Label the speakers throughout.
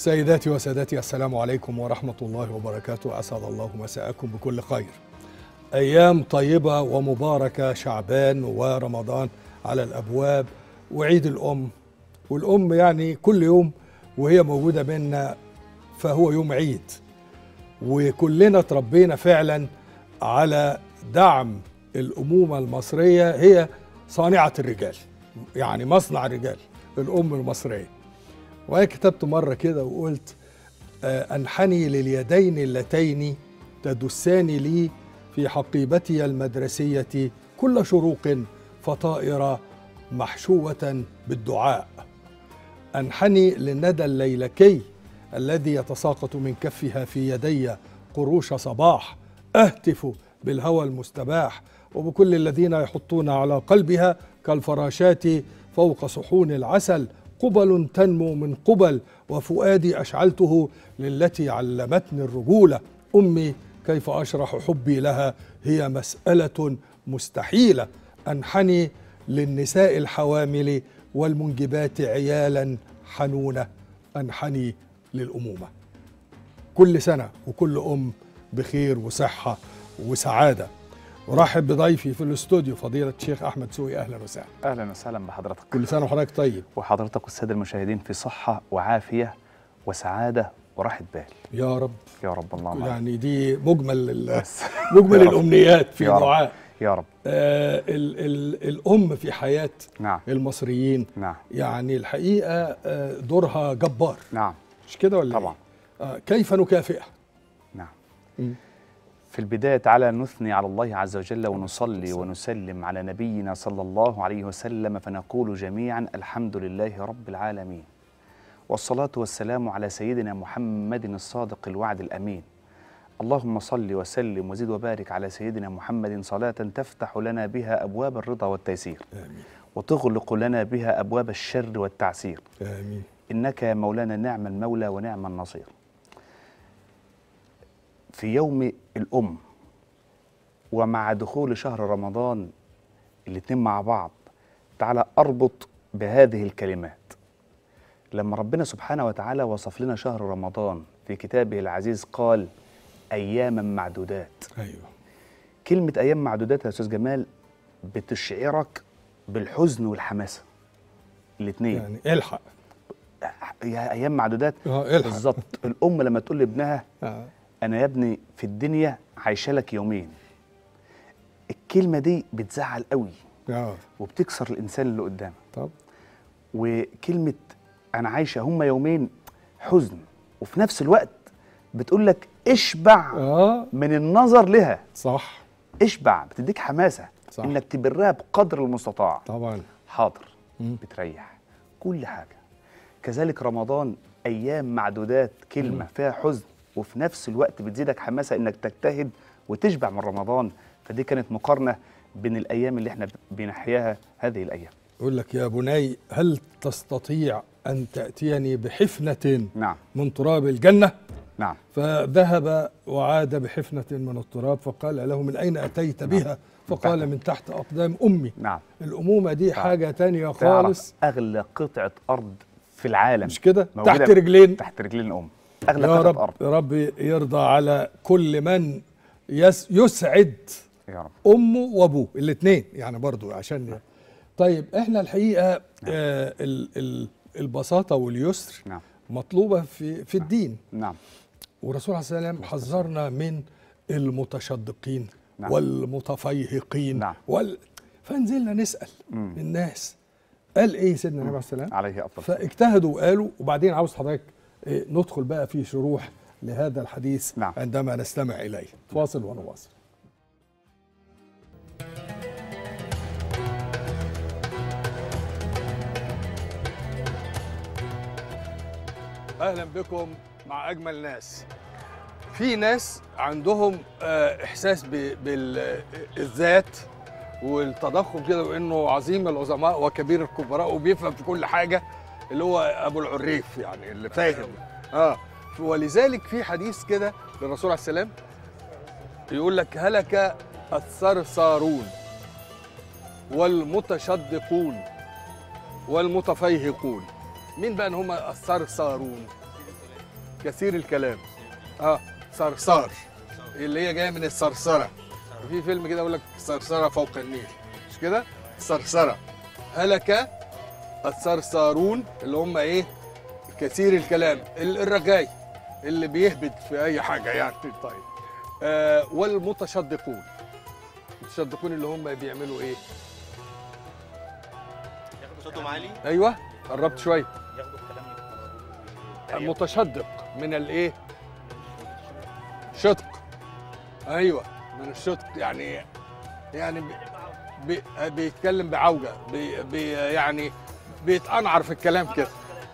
Speaker 1: سيداتي وسادتي السلام عليكم ورحمة الله وبركاته. أسعد الله مساءكم بكل خير. أيام طيبة ومباركة شعبان ورمضان على الأبواب وعيد الأم. والأم يعني كل يوم وهي موجودة بينا فهو يوم عيد. وكلنا تربينا فعلا على دعم الأمومة المصرية هي صانعة الرجال. يعني مصنع الرجال الأم المصرية. وأنا كتبت مرة كده وقلت آه، أنحني لليدين اللتين تدسان لي في حقيبتي المدرسية كل شروق فطائر محشوة بالدعاء. أنحني للندى الليلكي الذي يتساقط من كفها في يدي قروش صباح أهتف بالهوى المستباح وبكل الذين يحطون على قلبها كالفراشات فوق صحون العسل قبل تنمو من قبل وفؤادي أشعلته للتي علمتني الرجولة. أمي كيف أشرح حبي لها؟ هي مسألة مستحيلة. أنحني للنساء الحوامل والمنجبات عيالا حنونة. أنحني للأمومة. كل سنة وكل أم بخير وصحة وسعادة. ورحب بضيفي في الاستوديو فضيلة الشيخ أحمد سوي أهلا وسهلا.
Speaker 2: أهلا وسهلا بحضرتك.
Speaker 1: كل سنة وحضرتك طيب.
Speaker 2: وحضرتك والسادة المشاهدين في صحة وعافية وسعادة وراحة بال.
Speaker 1: يا رب.
Speaker 2: يا رب آمين.
Speaker 1: يعني دي مجمل مجمل. الأمنيات في. دعاء.
Speaker 2: يا رب.
Speaker 1: آه ال ال الأم في حياة
Speaker 2: نعم.
Speaker 1: المصريين.
Speaker 2: نعم.
Speaker 1: يعني الحقيقة آه دورها جبار.
Speaker 2: نعم.
Speaker 1: مش كده ولا
Speaker 2: طبعا.
Speaker 1: إيه؟ آه كيف نكافئها؟
Speaker 2: نعم.
Speaker 1: مم.
Speaker 2: في البداية تعالى نثني على الله عز وجل ونصلي ونسلم على نبينا صلى الله عليه وسلم فنقول جميعا الحمد لله رب العالمين. والصلاة والسلام على سيدنا محمد الصادق الوعد الأمين. اللهم صل وسلم وزد وبارك على سيدنا محمد صلاة تفتح لنا بها أبواب الرضا والتيسير.
Speaker 1: آمين.
Speaker 2: وتغلق لنا بها أبواب الشر والتعسير.
Speaker 1: آمين.
Speaker 2: إنك يا مولانا نعم المولى ونعم النصير. في يوم الأم ومع دخول شهر رمضان الاتنين مع بعض تعالى أربط بهذه الكلمات. لما ربنا سبحانه وتعالى وصف لنا شهر رمضان في كتابه العزيز قال اياما معدودات.
Speaker 1: أيوه.
Speaker 2: كلمة أيام معدودات يا أستاذ جمال بتشعرك بالحزن والحماسة. الاثنين
Speaker 1: يعني الحق.
Speaker 2: يا أيام معدودات.
Speaker 1: آه الحق.
Speaker 2: بالظبط. الأم لما تقول لابنها
Speaker 1: آه.
Speaker 2: أنا يا ابني في الدنيا عايشة لك يومين. الكلمة دي بتزعل قوي
Speaker 1: آه.
Speaker 2: وبتكسر الإنسان اللي قدامك
Speaker 1: طب.
Speaker 2: وكلمة أنا عايشة هما يومين حزن وفي نفس الوقت بتقول لك اشبع
Speaker 1: آه.
Speaker 2: من النظر لها.
Speaker 1: صح.
Speaker 2: اشبع بتديك حماسة
Speaker 1: صح.
Speaker 2: إنك تبرها بقدر المستطاع.
Speaker 1: طبعا.
Speaker 2: حاضر.
Speaker 1: مم.
Speaker 2: بتريح. كل حاجة. كذلك رمضان أيام معدودات كلمة فيها حزن. وفي نفس الوقت بتزيدك حماسة إنك تجتهد وتشبع من رمضان. فدي كانت مقارنة بين الأيام اللي إحنا بنحياها هذه الأيام.
Speaker 1: يقول لك يا بني هل تستطيع أن تأتيني بحفنة
Speaker 2: نعم.
Speaker 1: من تراب الجنة؟
Speaker 2: نعم.
Speaker 1: فذهب وعاد بحفنة من التراب فقال له من أين أتيت بها؟ فقال. من تحت أقدام أمي.
Speaker 2: نعم.
Speaker 1: الأمومة دي
Speaker 2: تعرف.
Speaker 1: حاجة تانية خالص.
Speaker 2: أغلى قطعة أرض في العالم.
Speaker 1: مش كده؟ تحت رجلين.
Speaker 2: تحت رجلين الأم. أغلى
Speaker 1: يا رب
Speaker 2: ارض
Speaker 1: يا رب يرضى على كل من يس يسعد
Speaker 2: يا رب.
Speaker 1: أمه وأبوه الاثنين يعني برضو عشان طيب إحنا الحقيقة آه ال ال البساطة واليسر
Speaker 2: نعم.
Speaker 1: مطلوبة في في الدين.
Speaker 2: نعم.
Speaker 1: والرسول عليه الصلاه والسلام حذرنا من المتشدقين
Speaker 2: نعم.
Speaker 1: والمتفيهقين
Speaker 2: نعم.
Speaker 1: وال فنزلنا نسأل
Speaker 2: مم.
Speaker 1: الناس. قال إيه سيدنا النبي عليه الصلاه والسلام
Speaker 2: عليه أفضل.
Speaker 1: فاجتهدوا وقالوا وبعدين عاوز حضرتك ندخل بقى في شروح لهذا الحديث
Speaker 2: نعم.
Speaker 1: عندما نستمع إليه. فاصل ونواصل. أهلا بكم مع أجمل ناس. في ناس عندهم آه، إحساس بالذات والتضخم كده وإنه عظيم العظماء وكبير الكبراء وبيفهم في كل حاجة. اللي هو أبو العريف يعني اللي فاهم. آه. ولذلك في حديث كده للرسول عليه السلام يقول لك هلك الثرثارون والمتشدقون والمتفيهقون. مين بقى إن هم الثرثارون؟ كثير الكلام. آه. صرصار اللي هي جاية من الصرصره في فيلم كده يقول لك صرصره فوق النيل. مش كده؟ صرصره هلك الصرصارون اللي هم إيه؟ كثير الكلام. ال- الرجاي اللي بيهبد في أي حاجة يعني. طيب. آه والمتشدقون. المتشدقون اللي هم بيعملوا إيه؟
Speaker 3: ياخدوا صوتهم عالي؟
Speaker 1: أيوه. قربت شوية
Speaker 3: ياخدوا الكلام
Speaker 1: متشدق من الايه شدق. أيوه. من الشدق يعني يعني بي بي بيتكلم بعوجة. بي بي يعني بيتقنعر في الكلام كده.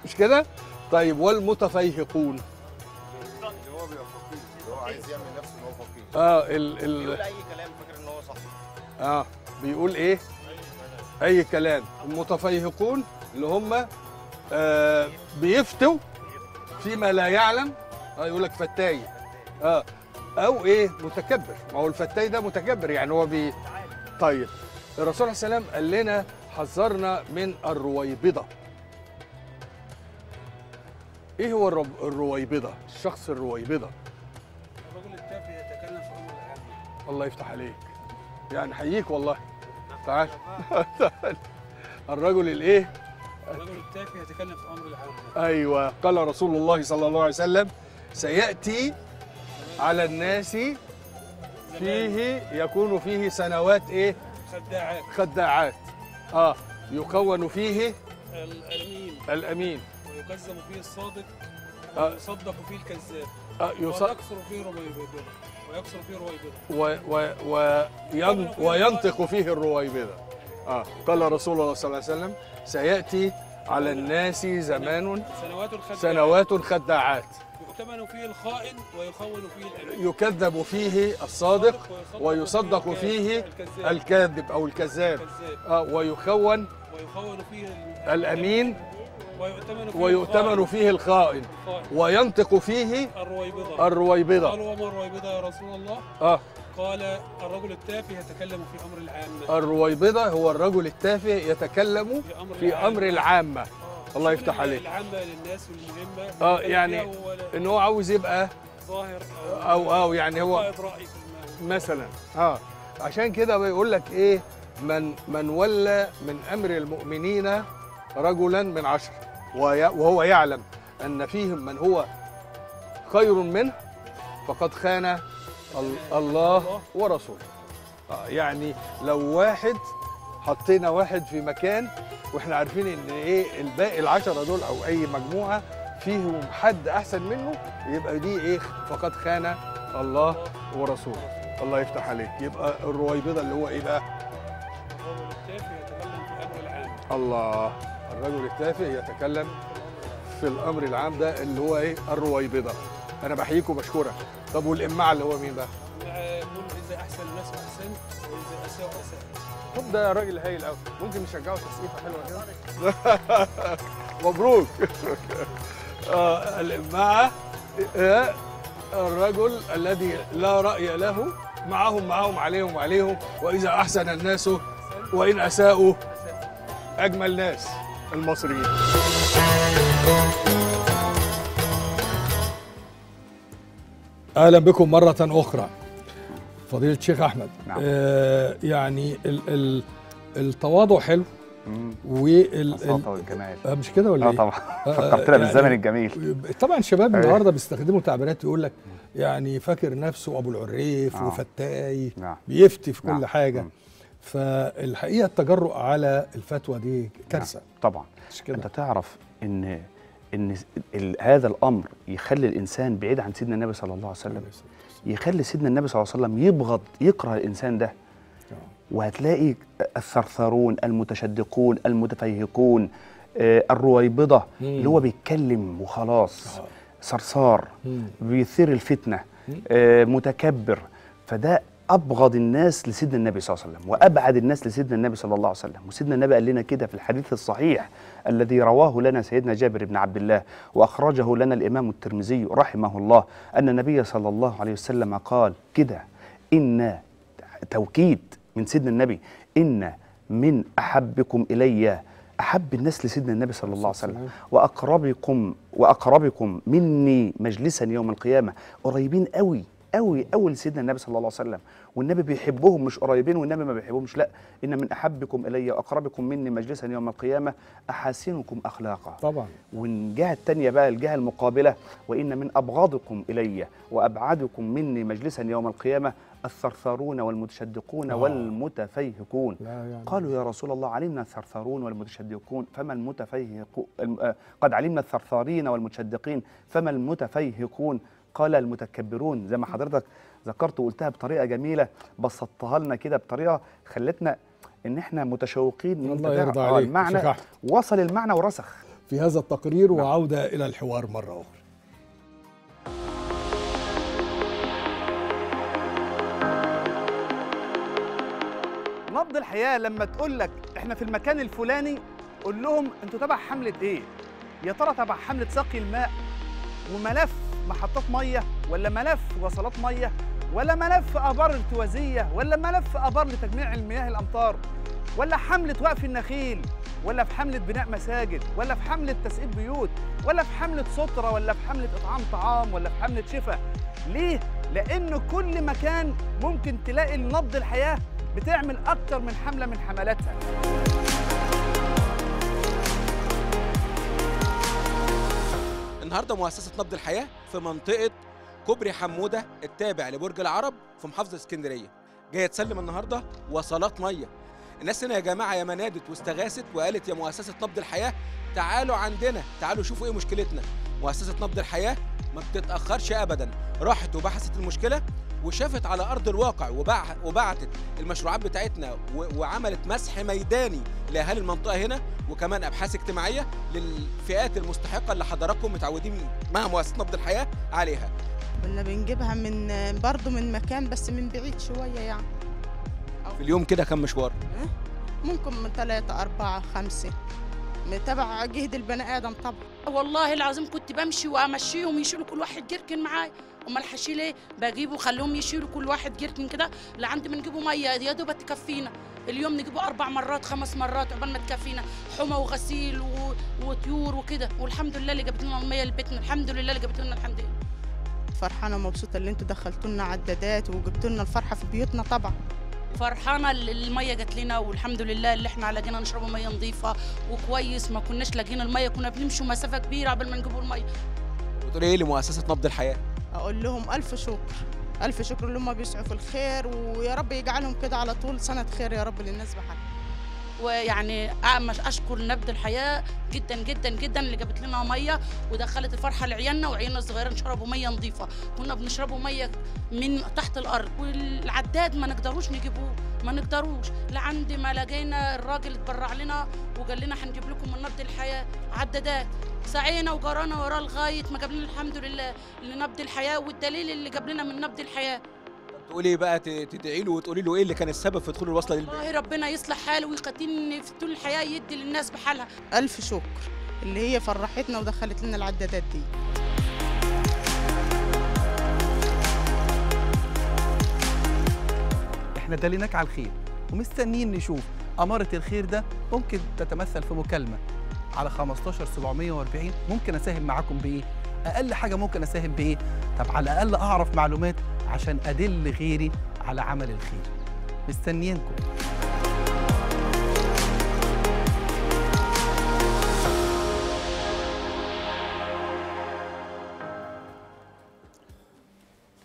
Speaker 1: مش كده؟ طيب والمتفيهقون.
Speaker 4: اللي هو بيبقى فقير اللي هو عايز يعمل نفسه ان هو فقير
Speaker 1: آه ال
Speaker 3: بيقول
Speaker 1: ال
Speaker 3: أي كلام فاكر إن هو صح؟
Speaker 1: آه بيقول إيه؟ أي كلام. المتفيهقون اللي هم آه بيفتوا فيما لا يعلم. آه يقول لك فتاي. آه أو إيه؟ متكبر. ما هو الفتاي ده متكبر يعني هو بي طيب الرسول عليه وسلم قال لنا حذرنا من الرويبضة. إيه هو الرويبضة؟ الشخص الرويبضة.
Speaker 5: الرجل التافه يتكلم في أمر العام
Speaker 1: الله يفتح عليك. يعني حييك والله. تعال. تعال. الرجل الإيه؟
Speaker 5: الرجل التافه يتكلم في أمر العام
Speaker 1: أيوه. قال رسول الله صلى الله عليه وسلم سيأتي على الناس فيه يكون فيه سنوات إيه؟
Speaker 5: خداعات.
Speaker 1: خداعات. آه يكون فيه
Speaker 5: الامين
Speaker 1: الأمين.
Speaker 5: ويكذب فيه الصادق
Speaker 1: آه.
Speaker 5: ويصدق فيه الكذاب.
Speaker 1: آه يص...
Speaker 5: ويكثر فيه رويبضه ويكثر فيه رويبضه
Speaker 1: و... و... وين... وينطق فيه الرويبضه آه قال رسول الله صلى الله عليه وسلم سيأتي على الناس زمان
Speaker 5: سنوات الخداعات
Speaker 1: سنوات خداعات.
Speaker 5: يؤتمن فيه الخائن ويخون فيه الامين
Speaker 1: يكذب فيه الصادق ويصدق فيه الكاذب. أو الكذاب. آه ويخون
Speaker 5: ويخون فيه
Speaker 1: الأمين
Speaker 5: ويؤتمن فيه
Speaker 1: ويؤتمن
Speaker 5: الخائن.
Speaker 1: فيه الخائن. وينطق فيه
Speaker 5: الرويبضه
Speaker 1: الرويبضه
Speaker 5: قالوا وما الرويبضه يا رسول الله؟
Speaker 1: آه.
Speaker 5: قال الرجل التافه يتكلم في أمر العامة.
Speaker 1: الرويبضه هو الرجل التافه يتكلم
Speaker 5: في
Speaker 1: العامة.
Speaker 5: آه.
Speaker 1: الله يفتح عليك.
Speaker 5: العامه للناس والمهمة.
Speaker 1: آه،
Speaker 5: يتكلم
Speaker 1: يعني ان هو عاوز يبقى
Speaker 5: ظاهر
Speaker 1: أو أو يعني هو مثلا. آه. عشان كده بيقول لك إيه؟ من من ولى من أمر المؤمنين رجلا من عشر. وهو يعلم أن فيهم من هو خير منه فقد خان ال- الله. ورسوله. آه يعني لو واحد حطينا واحد في مكان وإحنا عارفين ان إيه الباقي العشرة دول أو اي مجموعة فيهم حد احسن منه يبقى دي إيه فقد خان الله ورسوله. الله يفتح عليك. يبقى الرويبضة اللي هو إيه بقى؟ الله. الرجل التافه يتكلم في الأمر العام ده اللي هو إيه؟ الرويبضة أنا بحييك وبشكرك. طب والإمعة اللي هو مين بقى؟
Speaker 5: مع يقول إذا أحسن الناس أحسنت.
Speaker 1: طب ده راجل هايل قوي ممكن نشجعه تسقيفة حلوة كده؟ مبروك. آه الإماعة آه الرجل الذي لا رأي له معهم معهم عليهم عليهم وإذا أحسن الناس وإن أساءوا أجمل ناس المصريين. أهلا بكم مرة أخرى. فضيلة الشيخ أحمد
Speaker 2: نعم.
Speaker 1: آه يعني ال ال التواضع حلو. وال
Speaker 2: البساطة
Speaker 1: ال- آه مش كده ولا
Speaker 2: آه
Speaker 1: إيه؟
Speaker 2: طبعا
Speaker 1: آه،
Speaker 2: فكرتنا
Speaker 1: يعني-
Speaker 2: بالزمن الجميل
Speaker 1: طبعا الشباب
Speaker 2: أيوة.
Speaker 1: النهارده بيستخدموا تعبيرات يقول لك يعني فاكر نفسه أبو العريف
Speaker 2: آه.
Speaker 1: وفتاي
Speaker 2: نعم
Speaker 1: بيفتي في كل
Speaker 2: نعم. حاجة.
Speaker 1: فالحقيقة التجرؤ على الفتوى دي كارثة
Speaker 2: طبعا
Speaker 1: مش كده
Speaker 2: أنت تعرف إن إن هذا الأمر يخلي الإنسان بعيد عن سيدنا النبي صلى الله عليه وسلم يخلي سيدنا النبي صلى الله عليه وسلم يبغض يكره الإنسان ده وهتلاقي الثرثرون المتشدقون المتفيهقون آه،
Speaker 1: الرويبضة.
Speaker 2: اللي هو بيتكلم وخلاص
Speaker 1: آه.
Speaker 2: صرصار. بيثير
Speaker 1: الفتنة.
Speaker 2: آه، متكبر فده أبغض الناس لسيدنا النبي صلى الله عليه وسلم وأبعد الناس لسيدنا النبي صلى الله عليه وسلم. وسيدنا النبي قال لنا كده في الحديث الصحيح الذي رواه لنا سيدنا جابر بن عبد الله وأخرجه لنا الإمام الترمذي رحمه الله أن النبي صلى الله عليه وسلم قال كده إن توكيد من سيدنا النبي إن من أحبكم إلي أحب الناس لسيدنا النبي صلى الله عليه وسلم. وأقربكم وأقربكم مني مجلسا يوم القيامة. قريبين قوي. قوي قوي لسيدنا النبي صلى الله عليه وسلم. والنبي بيحبهم مش قريبين والنبي ما بيحبهمش. لا إن من أحبكم إلي وأقربكم مني مجلسا يوم القيامة أحاسنكم أخلاقا.
Speaker 1: طبعا.
Speaker 2: والجهة التانية بقى الجهة المقابلة وإن من أبغضكم إلي وأبعدكم مني مجلسا يوم القيامة الثرثارون والمتشدقون
Speaker 1: آه.
Speaker 2: والمتفيهقون.
Speaker 1: يعني
Speaker 2: قالوا يا رسول الله علمنا الثرثارون والمتشدقون فما المتفيهقون الم- آه، قد علمنا الثرثارين والمتشدقين فما المتفيهقون؟ قال المتكبرون زي ما حضرتك ذكرت وقلتها بطريقة جميلة بسطتها لنا كده بطريقة خلتنا إن إحنا متشوقين أنت
Speaker 1: الله يرضى
Speaker 2: آه،
Speaker 1: عليك
Speaker 2: المعنى. وصل المعنى ورسخ
Speaker 1: في هذا التقرير وعودة إلى الحوار مرة أخرى
Speaker 2: نبض الحياة لما تقول لك إحنا في المكان الفلاني قول لهم أنتوا تبع حملة إيه؟ يا ترى تبع حملة سقي الماء وملف محطات مية ولا ملف وصلات مية ولا ملف آبار ارتوازيه ولا ملف آبار لتجميع المياه الأمطار ولا حملة وقف النخيل ولا في حملة بناء مساجد ولا في حملة تسقيط بيوت ولا في حملة ستره ولا في حملة إطعام طعام ولا في حملة شفاء ليه؟ لأن كل مكان ممكن تلاقي نبض الحياة بتعمل أكتر من حملة من حملاتها
Speaker 5: النهارده مؤسسة نبض الحياة في منطقة كوبري حمودة التابع لبرج العرب في محافظة اسكندرية. جاية تسلم النهارده وصلات مية. الناس هنا يا جماعة يا منادت واستغاثت وقالت يا مؤسسة نبض الحياة تعالوا عندنا تعالوا شوفوا إيه مشكلتنا. مؤسسة نبض الحياة ما بتتأخرش ابدا. راحت وبحثت المشكلة وشافت على أرض الواقع وبع- وبعتت المشروعات بتاعتنا وعملت مسح ميداني لأهالي المنطقة هنا وكمان أبحاث اجتماعية للفئات المستحقة اللي حضراتكم متعودين مع مؤسسة نبض الحياة عليها.
Speaker 6: كنا بنجيبها من برضه من مكان بس من بعيد شوية يعني.
Speaker 5: في اليوم كده كم مشوار؟
Speaker 6: ممكن من ثلاثة أربعة خمسة. تبع جهد البني آدم طبعا.
Speaker 7: والله العظيم كنت بمشي وأمشيهم يشيلوا كل واحد جركن معايا أمال هشيل إيه بجيبه خليهم يشيلوا كل واحد جركن كده. لعند ما نجيبوا مية يا دوب تكفينا. اليوم نجيبه أربع مرات خمس مرات قبل ما تكفينا. حمى وغسيل و... وطيور وكده. والحمد لله اللي جابت لنا المية لبيتنا. الحمد لله اللي جابت لنا الحمد لله.
Speaker 6: فرحانة ومبسوطة اللي أنتوا دخلتوا لنا عدادات وجبتوا لنا الفرحة في بيوتنا طبعا.
Speaker 7: فرحانة المية جات لنا والحمد لله اللي إحنا لقينا نشربوا مية نظيفة وكويس. ما كناش لاقيين المية كنا بنمشي مسافة كبيرة قبل ما نجيبوا المية.
Speaker 5: وتقول إيه لمؤسسة نبض الحياة؟
Speaker 6: أقول لهم ألف شكر. ألف شكر اللي هم بيسعوا في الخير ويا رب يجعلهم كده على طول سنة خير يا رب للناس بحالها
Speaker 7: ويعني أشكر نبض الحياة جدا جدا جدا اللي جابت لنا مية ودخلت الفرحة لعيالنا وعيالنا الصغيرين شربوا مية نظيفة. كنا بنشربوا مية من تحت الأرض والعداد ما نقدروش نجيبوه ما نقدروش. لعند ما لقينا الراجل اتبرع لنا وقال لنا هنجيب لكم من نبض الحياة. عدادات سعينا وجرانا وراه لغاية ما جاب لنا الحمد لله لنبض الحياة والدليل اللي جاب لنا من نبض الحياة.
Speaker 5: تقولي إيه بقى تدعي له وتقولي له إيه اللي كان السبب في دخول الوصلة دي
Speaker 7: والله ربنا يصلح حاله ويقدمني في طول الحياة يدي للناس بحالها
Speaker 6: ألف شكر اللي هي فرحتنا ودخلت لنا العدادات دي
Speaker 8: إحنا دليناك على الخير ومستنيين نشوف أمارة الخير ده ممكن تتمثل في مكالمة على 15 740 ممكن أساهم معاكم بإيه؟ أقل حاجة ممكن أساهم بإيه؟ طب على الأقل أعرف معلومات عشان أدل غيري على عمل الخير. مستنيينكم.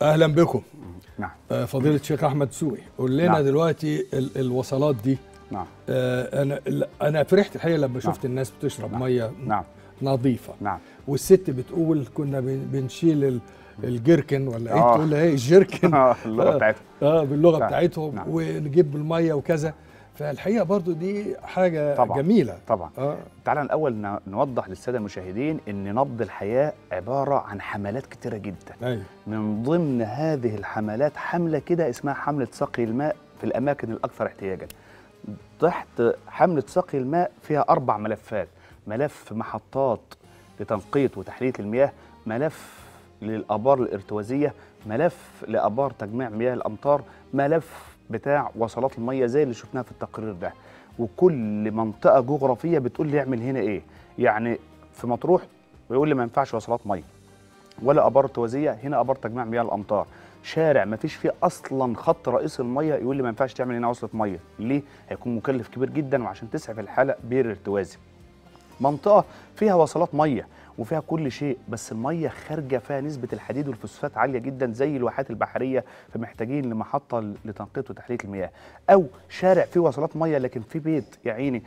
Speaker 1: أهلا بكم.
Speaker 2: نعم.
Speaker 1: آه، فضيلة الشيخ أحمد سوقي قول لنا
Speaker 2: نعم.
Speaker 1: دلوقتي ال- الوصلات دي.
Speaker 2: نعم.
Speaker 1: آه، أنا ال- أنا فرحت الحقيقة لما شفت الناس بتشرب
Speaker 2: نعم.
Speaker 1: مية
Speaker 2: نعم.
Speaker 1: نظيفة.
Speaker 2: نعم.
Speaker 1: والست بتقول كنا بن- بنشيل ال- الجركن ولا إيه
Speaker 2: آه.
Speaker 1: تقول إيه الجركن
Speaker 2: آه، اللغة بتاعتهم.
Speaker 1: آه باللغة
Speaker 2: نعم.
Speaker 1: بتاعتهم
Speaker 2: نعم.
Speaker 1: ونجيب الميه وكذا فالحقيقة برضو دي حاجة
Speaker 2: طبعاً.
Speaker 1: جميلة
Speaker 2: طبعا
Speaker 1: آه
Speaker 2: تعالى الأول ن- نوضح للسادة المشاهدين إن نبض الحياة عبارة عن حملات كتيرة جدا
Speaker 1: أيوه
Speaker 2: من ضمن هذه الحملات حملة كده اسمها حملة سقي الماء في الأماكن الأكثر احتياجا تحت حملة سقي الماء فيها أربع ملفات ملف محطات لتنقية وتحلية المياه ملف للآبار الإرتوازية ملف لآبار تجميع مياه الأمطار ملف بتاع وصلات المية زي اللي شفناها في التقرير ده. وكل منطقة جغرافية بتقول لي اعمل هنا إيه. يعني في مطروح بيقول لي ما ينفعش وصلات ميه ولا آبار توازيه هنا آبار تجميع مياه الأمطار. شارع ما فيش فيه أصلا خط رئيس الميه يقول لي ما ينفعش تعمل هنا وصلة ميه ليه؟ هيكون مكلف كبير جدا وعشان تسعف الحالة بير إرتوازي. منطقة فيها وصلات ميه وفيها كل شيء بس المية خارجة فيها نسبة الحديد والفوسفات عالية جدا زي الواحات البحرية فمحتاجين لمحطة لتنقيه وتحليه المياه. أو شارع فيه وصلات ميه لكن في بيت يا عيني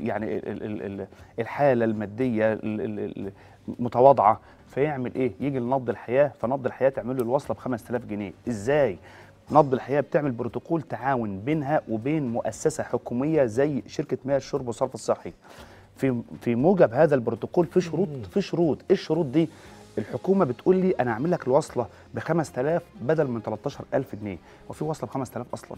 Speaker 2: يعني ال- ال- ال- الحالة المادية ال- ال- ال- متواضعة. فيعمل إيه؟ يجي لنبض الحياة فنبض الحياة تعمل له الوصلة ب 5000 جنيه. إزاي؟ نبض الحياة بتعمل بروتوكول تعاون بينها وبين مؤسسة حكومية زي شركة مياه الشرب والصرف الصحي. في في موجب هذا البروتوكول في شروط في شروط. إيه الشروط دي؟ الحكومة بتقول لي أنا هعمل لك الوصلة ب 5000 بدل من 13000 جنيه. وفي وصلة ب 5000
Speaker 1: أصلا؟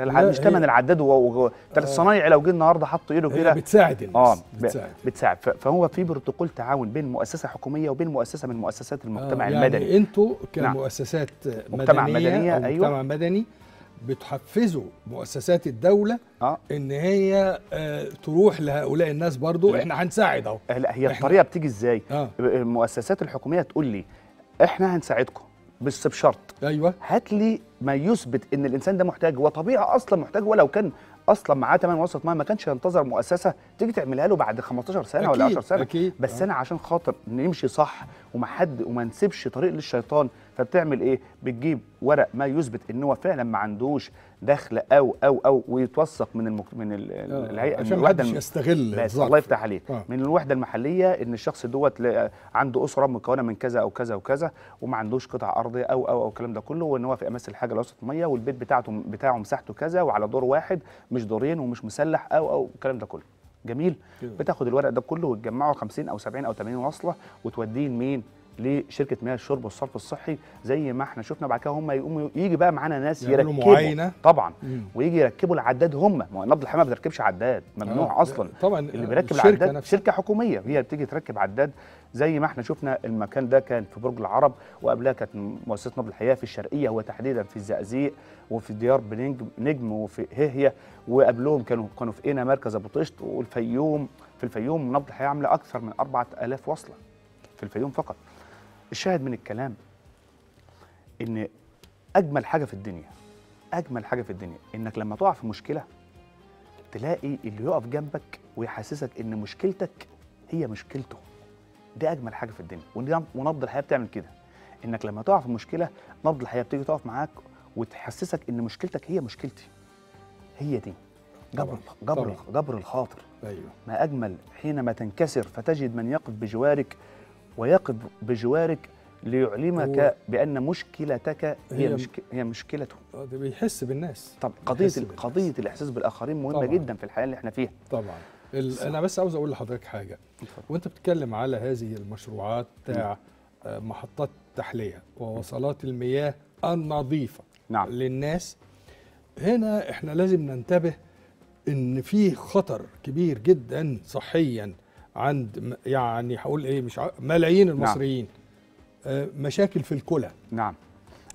Speaker 2: مش ثمن العداد و- الصنايعي لو جه النهارده حط
Speaker 1: إيده
Speaker 2: كده؟
Speaker 1: بتساعد الناس
Speaker 2: آه
Speaker 1: بتساعد.
Speaker 2: بتساعد. فهو في بروتوكول تعاون بين مؤسسة حكومية وبين مؤسسة من مؤسسات المجتمع
Speaker 1: آه،
Speaker 2: المدني.
Speaker 1: يعني أنتوا
Speaker 2: نعم.
Speaker 1: كمؤسسات
Speaker 2: مجتمع
Speaker 1: مدنية
Speaker 2: مدنية،
Speaker 1: أو
Speaker 2: أيوة.
Speaker 1: مجتمع مدني بتحفزوا مؤسسات الدولة
Speaker 2: آه.
Speaker 1: إن هي آه، تروح لهؤلاء الناس برضو.
Speaker 2: لا.
Speaker 1: إحنا هنساعد أهو.
Speaker 2: لا هي الطريقة بتيجي إزاي؟
Speaker 1: آه.
Speaker 2: المؤسسات الحكومية تقول لي إحنا هنساعدكم بس بشرط.
Speaker 1: أيوه.
Speaker 2: هات لي ما يثبت إن الإنسان ده محتاج هو طبيعي أصلا محتاج ولو كان أصلا معاه ثمن وسط ما ما كانش ينتظر مؤسسة تيجي تعملها له بعد 15 سنة ولا
Speaker 1: أكيد،
Speaker 2: 10 سنة.
Speaker 1: أكيد.
Speaker 2: بس
Speaker 1: آه.
Speaker 2: أنا عشان خاطر نمشي صح وما حد وما نسيبش طريق للشيطان فبتعمل إيه بتجيب ورق ما يثبت إن هو فعلا ما عندوش دخل أو أو أو ويتوثق من المك... من ال-
Speaker 1: آه،
Speaker 2: الهيئه من
Speaker 1: عشان
Speaker 2: الوحدة
Speaker 1: محدش
Speaker 2: الم-
Speaker 1: يستغل
Speaker 2: بس. الله يفتح عليك
Speaker 1: آه.
Speaker 2: من الوحدة المحلية إن الشخص دوت لا- عنده أسرة مكونة من كذا أو كذا وكذا وما عندوش قطع أرضية أو أو أو الكلام ده كله وإن هو في امس الحاجة لوسط مية والبيت بتاعته بتاعه مساحته كذا وعلى دور واحد مش دورين ومش مسلح أو أو الكلام ده كله جميل
Speaker 1: كده.
Speaker 2: بتاخد الورق ده كله وتجمعه 50 أو 70 أو 80 وصلة وتوديه لمين لشركة مياه الشرب والصرف الصحي زي ما إحنا شفنا. بعد كده هم يقوموا يجي بقى معانا ناس يركبوا.
Speaker 1: معاينة.
Speaker 2: طبعا.
Speaker 1: مم.
Speaker 2: ويجي يركبوا العداد هم. ما نبض الحمام ما بتركبش عداد ممنوع
Speaker 1: آه،
Speaker 2: أصلا.
Speaker 1: طبعا
Speaker 2: اللي بيركب
Speaker 1: الشركة
Speaker 2: العداد
Speaker 1: نفسها.
Speaker 2: شركة حكومية. هي بتيجي تركب عداد. زي ما إحنا شفنا المكان ده كان في برج العرب وقبلها كانت مؤسسة نبض الحياة في الشرقية وتحديدا في الزقازيق وفي ديار بنجم نجم وفي هيهية. وقبلهم كانوا كانوا في قنا مركز أبو طشت. والفيوم في الفيوم نبض الحياة عاملة أكثر من 4000 وصلة في الفيوم فقط. الشاهد من الكلام إن أجمل حاجة في الدنيا أجمل حاجة في الدنيا إنك لما تقع في مشكلة تلاقي اللي يقف جنبك ويحسسك إن مشكلتك هي مشكلته. دي أجمل حاجة في الدنيا. ونبض الحياة بتعمل كده. إنك لما تقع في مشكلة نبض الحياة بتيجي تقف معاك وتحسسك إن مشكلتك هي مشكلتي. هي دي. جبر جبر. جبر الخاطر.
Speaker 1: أيوه.
Speaker 2: ما أجمل حينما تنكسر فتجد من يقف بجوارك ويقف بجوارك ليعلمك بأن مشكلتك هي,
Speaker 1: هي-
Speaker 2: مشك... هي مشكلته.
Speaker 1: آه، بيحس بالناس.
Speaker 2: طب قضية. قضية الإحساس بالآخرين مهمة
Speaker 1: طبعاً.
Speaker 2: جدا في الحياة اللي إحنا فيها.
Speaker 1: طبعا. ال- أنا بس عاوز أقول لحضرتك حاجة. وأنت بتتكلم على هذه المشروعات بتاع آه، محطات التحليه ووصلات المياه النظيفة
Speaker 2: نعم.
Speaker 1: للناس. هنا إحنا لازم ننتبه إن في خطر كبير جدا صحيا عند يعني هقول إيه مش ع- ملايين المصريين. آه، مشاكل في الكلى.
Speaker 2: نعم.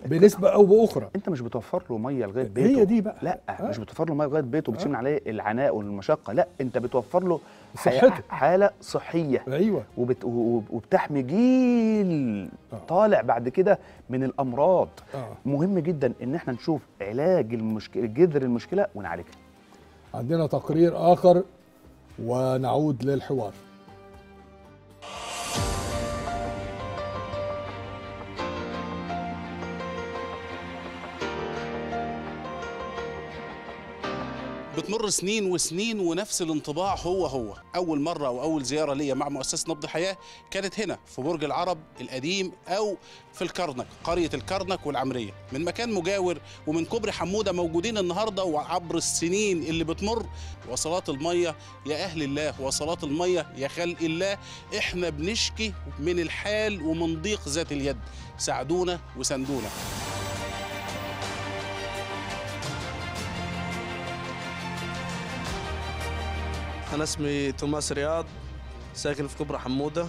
Speaker 1: بنسبة أو بأخرى.
Speaker 2: أنت مش بتوفر له مية لغاية بيته.
Speaker 1: هي دي بقى.
Speaker 2: لا
Speaker 1: آه.
Speaker 2: مش بتوفر له مية لغاية بيته بتشيل عليه العناء والمشقة. لا أنت بتوفر له
Speaker 1: صحته.
Speaker 2: حالة صحية.
Speaker 1: أيوه.
Speaker 2: وبت... وب- وبتحمي جيل
Speaker 1: آه.
Speaker 2: طالع بعد كده من الأمراض.
Speaker 1: آه.
Speaker 2: مهم جدا إن إحنا نشوف علاج المشكلة جذر المشكلة ونعالجها.
Speaker 1: عندنا تقرير آخر ونعود للحوار.
Speaker 9: بتمر سنين وسنين ونفس الانطباع هو هو. أول مرة أو اول زيارة ليا مع مؤسسة نبض حياة كانت هنا في برج العرب القديم أو في الكرنك قرية الكرنك والعمرية. من مكان مجاور ومن كوبري حمودة موجودين النهارده وعبر السنين اللي بتمر. وصلات المية يا أهل الله وصلات المية يا خلق الله إحنا بنشكي من الحال ومن ضيق ذات اليد. ساعدونا وساندونا.
Speaker 10: أنا اسمي توماس رياض ساكن في كبرى حمودة.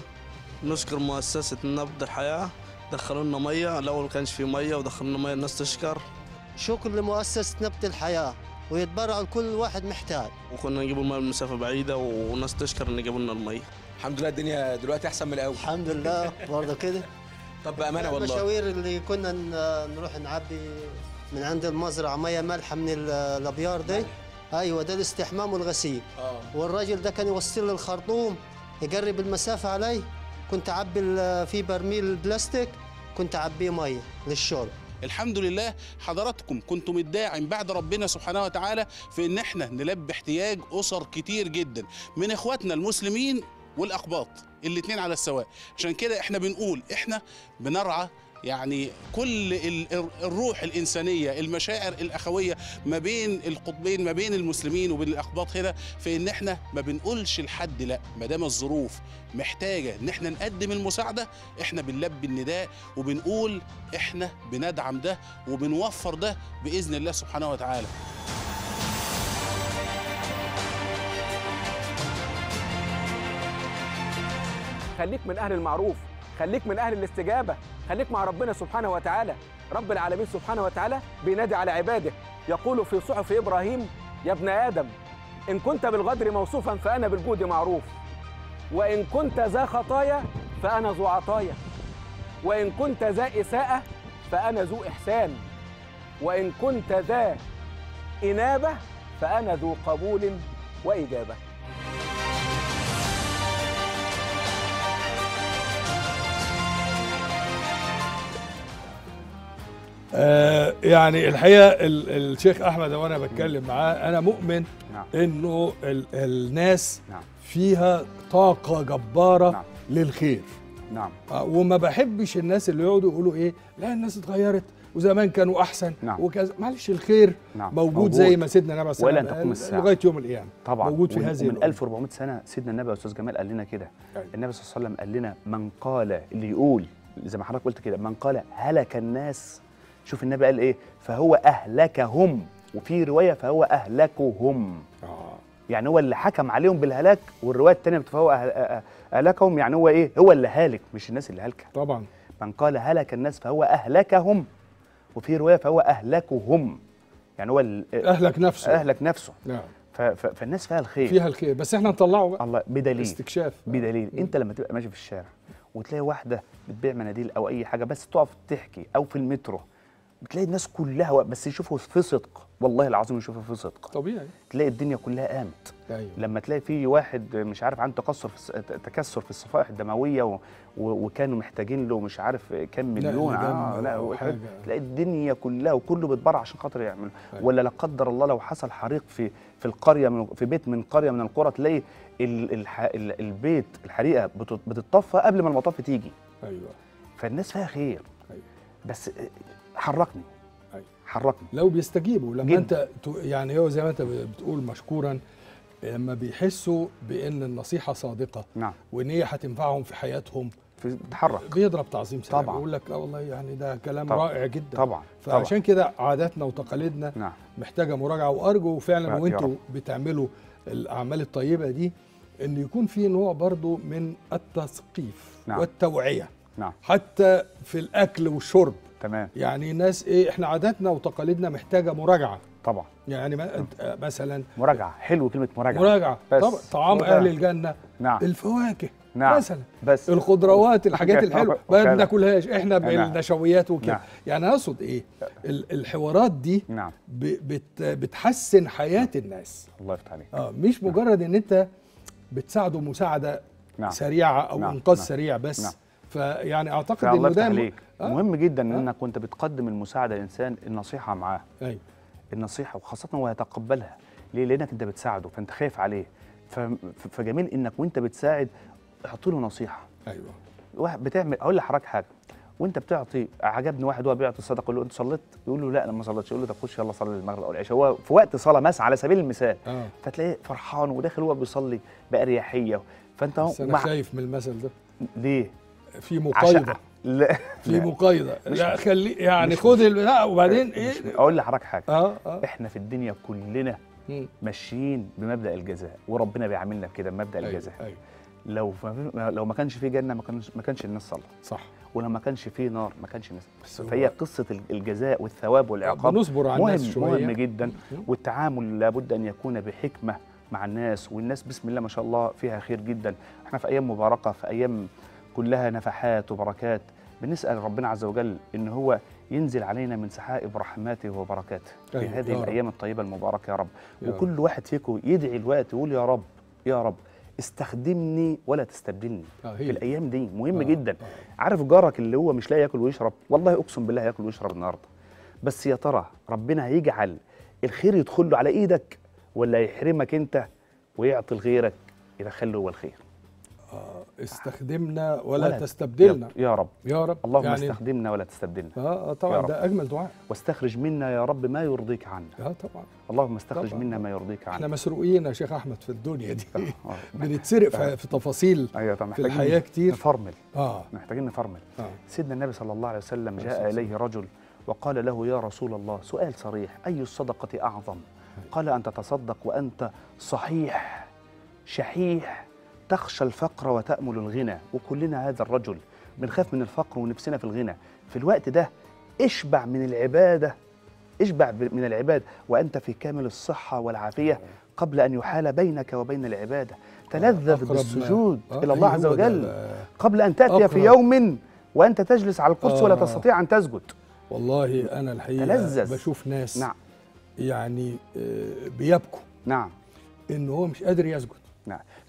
Speaker 10: نشكر مؤسسة نبض الحياة دخلوا لنا مية الأول ما كانش في مية ودخلوا لنا مية الناس تشكر.
Speaker 11: شكر لمؤسسة نبت الحياة ويتبرعوا لكل واحد محتاج.
Speaker 10: وكنا نجيب الماء من مسافة بعيدة وناس تشكر إن جابوا لنا المية.
Speaker 5: الحمد لله الدنيا دلوقتي أحسن من الأول.
Speaker 11: الحمد لله برضه كده.
Speaker 5: طب بأمانة والله.
Speaker 11: المشاوير اللي كنا نروح نعبي من عند المزرعة مية مالحة من ال- الأبيار دي. أيوة ده الاستحمام والغسيل.
Speaker 5: آه.
Speaker 11: والراجل ده كان يوصل لي الخرطوم يقرب المسافة علي. كنت أعبي ال- في برميل بلاستيك كنت أعبيه مية للشرب.
Speaker 9: الحمد لله حضراتكم. كنتم الداعم بعد ربنا سبحانه وتعالى في إن إحنا نلبي احتياج أسر كتير جدا. من إخواتنا المسلمين والاقباط الاتنين على السواء. عشان كده إحنا بنقول إحنا بنرعى يعني كل ال- الروح الإنسانية المشاعر الأخوية ما بين القطبين ما بين المسلمين وبين الأقباط هنا في إن إحنا ما بنقولش لحد لأ ما دام الظروف محتاجة إن إحنا نقدم المساعدة إحنا بنلبي النداء وبنقول إحنا بندعم ده وبنوفر ده بإذن الله سبحانه وتعالى.
Speaker 12: خليك من أهل المعروف. خليك من أهل الاستجابة خليك مع ربنا سبحانه وتعالى. رب العالمين سبحانه وتعالى بينادي على عباده. يقول في صحف إبراهيم يا ابن آدم إن كنت بالغدر موصوفا فأنا بالجود معروف. وإن كنت ذا خطايا فأنا ذو عطايا. وإن كنت ذا إساءة فأنا ذو إحسان. وإن كنت ذا إنابة فأنا ذو قبول وإجابة.
Speaker 1: آه يعني الحقيقة ال- الشيخ أحمد وأنا بتكلم معاه أنا مؤمن
Speaker 2: نعم.
Speaker 1: إنه ال الناس
Speaker 2: نعم.
Speaker 1: فيها طاقة جبارة
Speaker 2: نعم.
Speaker 1: للخير
Speaker 2: نعم
Speaker 1: آه وما بحبش الناس اللي يقعدوا يقولوا إيه لا الناس اتغيرت وزمان كانوا أحسن
Speaker 2: نعم.
Speaker 1: وكذا معلش الخير
Speaker 2: نعم.
Speaker 1: موجود,
Speaker 2: موجود.
Speaker 1: زي ما سيدنا النبي صلى الله عليه وسلم. لغاية يوم القيامة
Speaker 2: طبعا
Speaker 1: موجود في
Speaker 2: ومن-
Speaker 1: هذه الأمة.
Speaker 2: 1400 سنة سيدنا النبي يا أستاذ جمال قال لنا كده
Speaker 1: أيوة.
Speaker 2: النبي صلى الله عليه وسلم قال لنا من قال اللي يقول زي ما حضرتك قلت كده من قال هلك الناس شوف النبي قال إيه؟ فهو أهلكهم. وفي رواية فهو أهلكهم.
Speaker 1: آه.
Speaker 2: يعني هو اللي حكم عليهم بالهلاك والرواية الثانية فهو أهل- أه- أهلكهم. يعني هو إيه؟ هو اللي هالك مش الناس اللي هالكة.
Speaker 1: طبعا.
Speaker 2: من قال هلك الناس فهو أهلكهم. وفي رواية فهو أهلكهم. يعني هو
Speaker 1: أهلك نفسه.
Speaker 2: أهلك نفسه.
Speaker 1: نعم.
Speaker 2: فالناس فيها الخير.
Speaker 1: فيها الخير. بس إحنا نطلعه بقى.
Speaker 2: الله بدليل.
Speaker 1: استكشاف.
Speaker 2: بدليل. أنت لما تبقى ماشي في الشارع وتلاقي واحدة بتبيع مناديل أو أي حاجة بس تقف تحكي أو في المترو بتلاقي الناس كلها بس يشوفوا في صدق. والله العظيم يشوفوا في صدق.
Speaker 1: طبيعي.
Speaker 2: تلاقي الدنيا كلها قامت.
Speaker 1: أيوه.
Speaker 2: لما تلاقي في واحد مش عارف عنده تكسر في تكسر في الصفائح الدموية و... و... وكانوا محتاجين له مش عارف كام مليون.
Speaker 1: دم
Speaker 2: آه لا والحاجات-
Speaker 1: حاجة.
Speaker 2: تلاقي الدنيا كلها وكله بيتبرع عشان خاطر يعمل.
Speaker 1: أيوة.
Speaker 2: ولا لا قدر الله لو حصل حريق في في القرية من في بيت من قرية من القرى تلاقي ال... الح... ال... البيت الحريقة. بتطفى قبل ما المطافي تيجي.
Speaker 1: أيوه.
Speaker 2: فالناس فيها خير.
Speaker 1: أيوة.
Speaker 2: بس حركني. حركني
Speaker 1: لو بيستجيبوا لما
Speaker 2: جداً.
Speaker 1: أنت يعني هو زي ما أنت بتقول مشكورا لما بيحسوا بأن النصيحة صادقة
Speaker 2: نعم
Speaker 1: وان هي هتنفعهم في حياتهم
Speaker 2: في تحرك
Speaker 1: بيضرب تعظيم سلام
Speaker 2: طبعاً.
Speaker 1: يقول لك آه والله يعني ده كلام
Speaker 2: طبعاً.
Speaker 1: رائع جدا
Speaker 2: طبعا
Speaker 1: فعشان كده عاداتنا وتقاليدنا
Speaker 2: نعم
Speaker 1: محتاجة مراجعة وأرجو فعلا وأنتوا
Speaker 2: رب.
Speaker 1: بتعملوا الأعمال الطيبة دي إن يكون في نوع برضو من التثقيف
Speaker 2: نعم.
Speaker 1: والتوعية
Speaker 2: نعم
Speaker 1: حتى في الأكل والشرب
Speaker 2: تمام.
Speaker 1: يعني ناس إيه إحنا عاداتنا وتقاليدنا محتاجة مراجعة.
Speaker 2: طبعا.
Speaker 1: يعني أنت- مثلا
Speaker 2: مراجعة حلو كلمة مراجعة.
Speaker 1: مراجعة.
Speaker 2: بس.
Speaker 1: طبعا طعام
Speaker 2: مراجعة.
Speaker 1: أهل الجنة
Speaker 2: نعم.
Speaker 1: الفواكه
Speaker 2: نعم.
Speaker 1: مثلا.
Speaker 2: بس.
Speaker 1: الخضروات الحاجات الحلوة. ما. بناكلهاش. إحنا
Speaker 2: نعم.
Speaker 1: بالنشويات وكده.
Speaker 2: نعم.
Speaker 1: يعني أقصد إيه؟ ال- الحوارات دي
Speaker 2: نعم.
Speaker 1: بت بتحسن حياة الناس.
Speaker 2: الله يفتح عليك.
Speaker 1: آه مش مجرد إن أنت بتساعده مساعدة
Speaker 2: نعم.
Speaker 1: سريعة أو
Speaker 2: نعم.
Speaker 1: إنقاذ
Speaker 2: نعم.
Speaker 1: سريع بس.
Speaker 2: نعم.
Speaker 1: فيعني أعتقد
Speaker 2: إنه
Speaker 1: ده آه.
Speaker 2: مهم جدا
Speaker 1: آه.
Speaker 2: إنك وانت بتقدم المساعدة للإنسان النصيحة معاه.
Speaker 1: أيوه
Speaker 2: النصيحة وخاصة هو يتقبلها. ليه؟ لأنك أنت بتساعده فأنت خايف عليه. فجميل إنك وأنت بتساعد حط له نصيحة.
Speaker 1: أيوه.
Speaker 2: واحد بتعمل أقول لحضرتك حاجة. وأنت بتعطي عجبني واحد وهو بيعطي الصدقه يقول له أنت صليت؟ يقول له لا أنا ما صليتش. يقول له طب خش يلا صلي المغرب أو العشاء. هو في وقت صلاة مثلا على سبيل المثال.
Speaker 1: آه.
Speaker 2: فتلاقيه فرحان وداخل هو بيصلي بأريحية. فأنت
Speaker 1: بس أنا
Speaker 2: مع-
Speaker 1: خايف من المثل ده.
Speaker 2: ليه؟
Speaker 1: في مقايضة.
Speaker 2: لا
Speaker 1: في.
Speaker 2: مقايضة.
Speaker 1: لا خلي يعني خد لا وبعدين إيه؟
Speaker 2: أقول لحضرتك حاجة.
Speaker 1: آه آه.
Speaker 2: إحنا في الدنيا كلنا. ماشيين بمبدأ الجزاء وربنا بيعاملنا كده بمبدأ
Speaker 1: أيوة،
Speaker 2: الجزاء.
Speaker 1: أيوة.
Speaker 2: لو لو ما كانش في جنة ما كانش ما كانش الناس صلى
Speaker 1: صح.
Speaker 2: ولو ما كانش في نار ما كانش الناس فهي قصة ال- الجزاء والثواب والعقاب
Speaker 1: بنصبر على
Speaker 2: مهم
Speaker 1: الناس شوية.
Speaker 2: مهم جدا والتعامل لابد أن يكون بحكمة مع الناس والناس بسم الله ما شاء الله فيها خير جدا. إحنا في أيام مباركة في أيام كلها نفحات وبركات بنسأل ربنا عز وجل إن هو ينزل علينا من سحائب رحماته وبركاته في
Speaker 1: أيوة،
Speaker 2: هذه. الأيام الطيبة المباركة يا رب
Speaker 1: يا.
Speaker 2: وكل واحد فيكم يدعي الوقت يقول يا رب يا رب استخدمني ولا تستبدلني
Speaker 1: آه،
Speaker 2: في. الأيام دي مهم
Speaker 1: آه،
Speaker 2: جدا
Speaker 1: آه.
Speaker 2: عارف جارك اللي هو مش لاقي ياكل ويشرب والله أقسم بالله هياكل ويشرب النهارده بس يا ترى ربنا هيجعل الخير يدخل له على إيدك ولا يحرمك أنت ويعطي لغيرك يدخل له هو الخير
Speaker 1: استخدمنا ولا, تستبدلنا.
Speaker 2: يا, رب.
Speaker 1: يا رب.
Speaker 2: اللهم
Speaker 1: يعني
Speaker 2: استخدمنا ولا تستبدلنا.
Speaker 1: آه
Speaker 2: آه،
Speaker 1: طبعا. ده أجمل دعاء.
Speaker 2: واستخرج منا يا رب ما يرضيك عنا.
Speaker 1: آه طبعا.
Speaker 2: اللهم استخرج
Speaker 1: طبعاً.
Speaker 2: منا ما يرضيك
Speaker 1: إحنا
Speaker 2: عنا
Speaker 1: مسروقين يا شيخ أحمد في الدنيا دي.
Speaker 2: آه.
Speaker 1: بنتسرق في, في تفاصيل
Speaker 2: أيوه طبعا.
Speaker 1: في الحياة كتير.
Speaker 2: نفرمل.
Speaker 1: آه.
Speaker 2: محتاجين نفرمل.
Speaker 1: آه.
Speaker 2: سيدنا النبي صلى الله عليه وسلم جاء إليه رجل وقال له يا رسول الله سؤال صريح. أي الصدقة أعظم؟ قال أن تتصدق وأنت صحيح شحيح تخشى الفقر وتأمل الغنى. وكلنا هذا الرجل بنخاف من الفقر ونفسنا في الغنى. في الوقت ده اشبع من العبادة اشبع من العبادة. وأنت في كامل الصحة والعافية قبل أن يحال بينك وبين العبادة. تلذذ
Speaker 1: أقرب ما-
Speaker 2: بالسجود
Speaker 1: آه،
Speaker 2: إلى الله
Speaker 1: أيوة
Speaker 2: عز وجل. قبل أن تأتي في. يوم وأنت تجلس على الكرسي ولا
Speaker 1: آه.
Speaker 2: تستطيع أن تسجد.
Speaker 1: والله أنا الحقيقة
Speaker 2: تلذذ.
Speaker 1: بشوف ناس
Speaker 2: نعم.
Speaker 1: يعني آه، بيبكوا.
Speaker 2: نعم.
Speaker 1: إن هو مش قادر يسجد.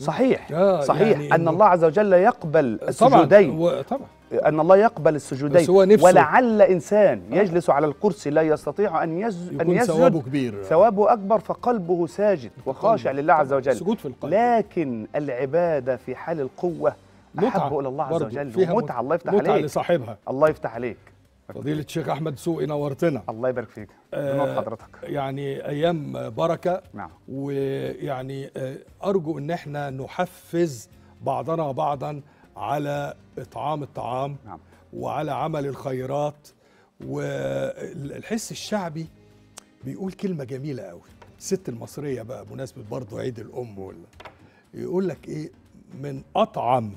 Speaker 2: صحيح.
Speaker 1: آه،
Speaker 2: صحيح.
Speaker 1: يعني
Speaker 2: أن
Speaker 1: إنه-
Speaker 2: الله عز وجل يقبل
Speaker 1: طبعا
Speaker 2: السجودين.
Speaker 1: هو- طبعا.
Speaker 2: أن الله يقبل السجودين
Speaker 1: بس هو نفسه-
Speaker 2: ولعل إنسان يجلس على الكرسي لا يستطيع أن يز... أن
Speaker 1: يكون
Speaker 2: يسجد.
Speaker 1: ثوابه كبير.
Speaker 2: ثوابه أكبر فقلبه ساجد وخاشع. لله عز
Speaker 1: طبعاً،
Speaker 2: وجل.
Speaker 1: سجود في القلب.
Speaker 2: لكن العبادة في حال القوة
Speaker 1: متعة
Speaker 2: أحب إلى الله عز وجل
Speaker 1: فيها
Speaker 2: ومتعة الله يفتح
Speaker 1: متعة
Speaker 2: عليك.
Speaker 1: لصاحبها.
Speaker 2: الله يفتح عليك.
Speaker 1: فضيلة الشيخ أحمد سوقي نورتنا.
Speaker 2: الله يبارك فيك.
Speaker 1: آه،
Speaker 2: بنور حضرتك.
Speaker 1: يعني أيام بركة.
Speaker 2: نعم.
Speaker 1: ويعني آه، أرجو إن إحنا نحفز بعضنا بعضا على إطعام الطعام.
Speaker 2: نعم.
Speaker 1: وعلى عمل الخيرات. والحس الشعبي بيقول كلمة جميلة قوي الست المصرية بقى بمناسبة برضه عيد الأم ولا يقول لك إيه من أطعم